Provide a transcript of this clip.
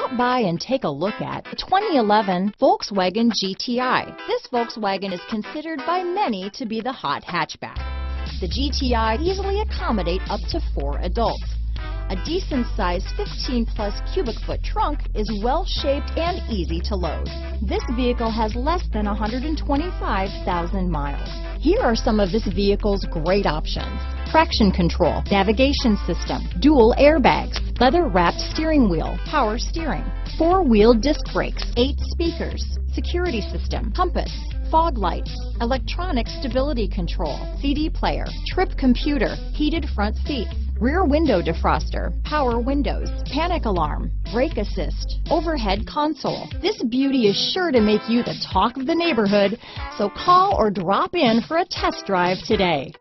Stop by and take a look at the 2011 Volkswagen GTI. This Volkswagen is considered by many to be the hot hatchback. The GTI easily accommodate up to four adults. A decent sized 15 plus cubic foot trunk is well shaped and easy to load. This vehicle has less than 125,000 miles. Here are some of this vehicle's great options. Traction control, navigation system, dual airbags, leather wrapped steering wheel, power steering, four wheel disc brakes, eight speakers, security system, compass, fog lights, electronic stability control, CD player, trip computer, heated front seats, rear window defroster, power windows, panic alarm, brake assist, overhead console. This beauty is sure to make you the talk of the neighborhood, so call or drop in for a test drive today.